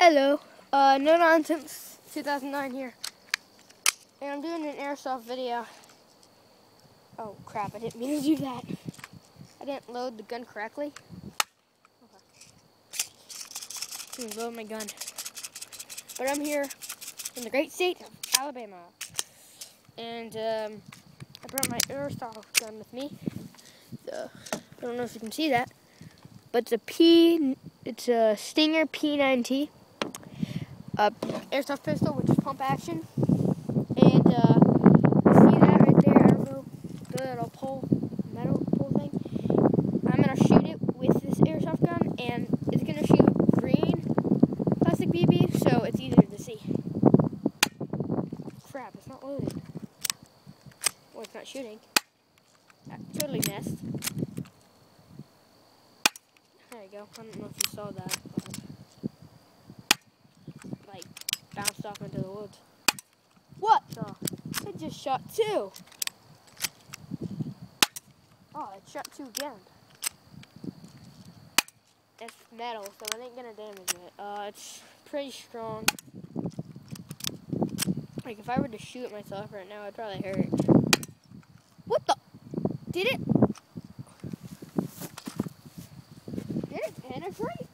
Hello, uh, No Nonsense 2009 here. And I'm doing an airsoft video. Oh crap, I didn't mean to do that. I didn't load the gun correctly. Okay. Load my gun. But I'm here in the great state of Alabama. And um, I brought my airsoft gun with me. The, I don't know if you can see that. But it's a P, it's a Stinger P9T uh, airsoft pistol, which is pump action. And uh, see that right there? Know the little pole, metal pole thing. I'm gonna shoot it with this airsoft gun, and it's gonna shoot green plastic BB, so it's easier to see. Crap! It's not loading. Well, it's not shooting. I totally missed. There you go. I don't know if you saw that. But bounced off into the woods. What the? It just shot two. Oh, it shot two again. It's metal, so it ain't gonna damage it. Uh, it's pretty strong. Like if I were to shoot myself right now, I'd probably hurt. What the? Did it? Did it penetrate?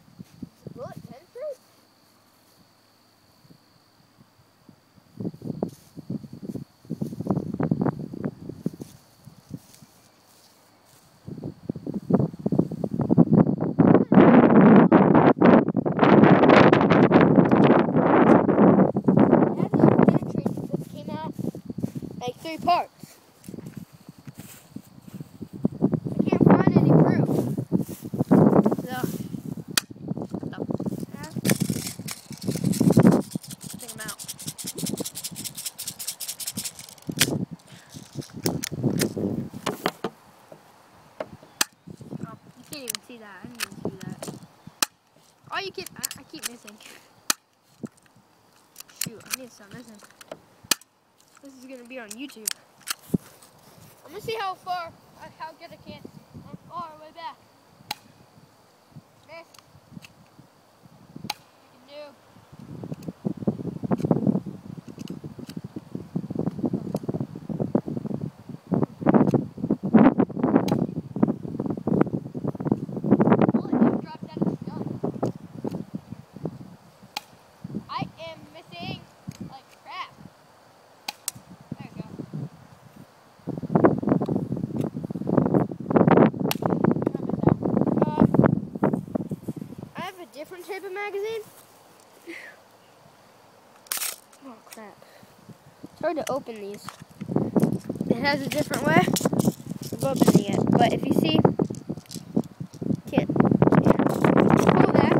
Will it penetrate? That didn't penetrate because it came out like three parts. I can't find any proof. So, what the heck? I think I'm out. Oh, you can't even see that. I didn't even see that. Oh, you keep. I, I keep missing. Shoot, I need to missing. This is gonna be on YouTube. I'm gonna see how far, uh, how good I can. I'm far way back. Miss. Can do. Bullet just dropped out of the gun. I am missing like crap. There we go. Uh, I have a different type of magazine. Oh crap. It's hard to open these. It has a different way of opening it. But if you see, can't, pull that.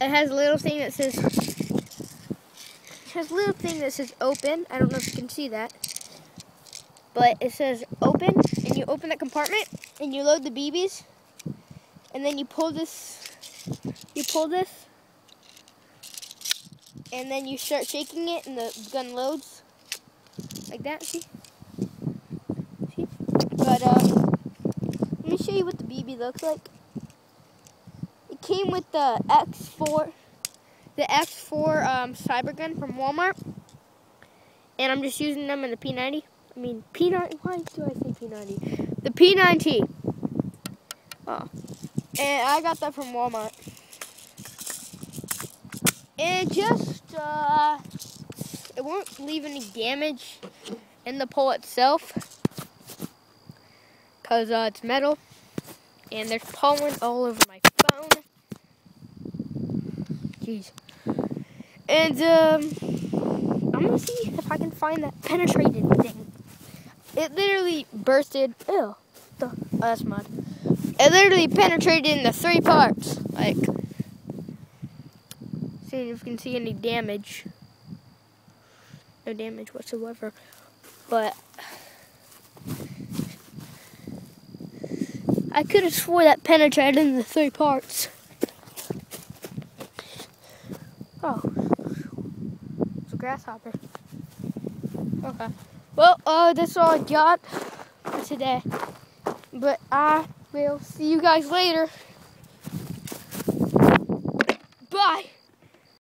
It has a little thing that says, it has a little thing that says open. I don't know if you can see that. But it says open, and you open the compartment, and you load the BBs, and then you pull this, you pull this, and then you start shaking it, and the gun loads, like that, see? See? But, uh, let me show you what the BB looks like. It came with the X4, the X4 um, Cybergun from Walmart, and I'm just using them in the P90. I mean, P90. Why do I say P90? The P9T. Oh, and I got that from Walmart. It just uh, it won't leave any damage in the pole itself, cause uh, it's metal, and there's pollen all over my phone. Jeez. And um, I'm gonna see if I can find that penetrated thing. It literally bursted. Ew. Oh, that's mud. It literally penetrated into three parts. Like, see if you can see any damage. No damage whatsoever. But I could have swore that penetrated into three parts. Oh, it's a grasshopper. Okay. Well, uh, that's all I got for today. But I will see you guys later.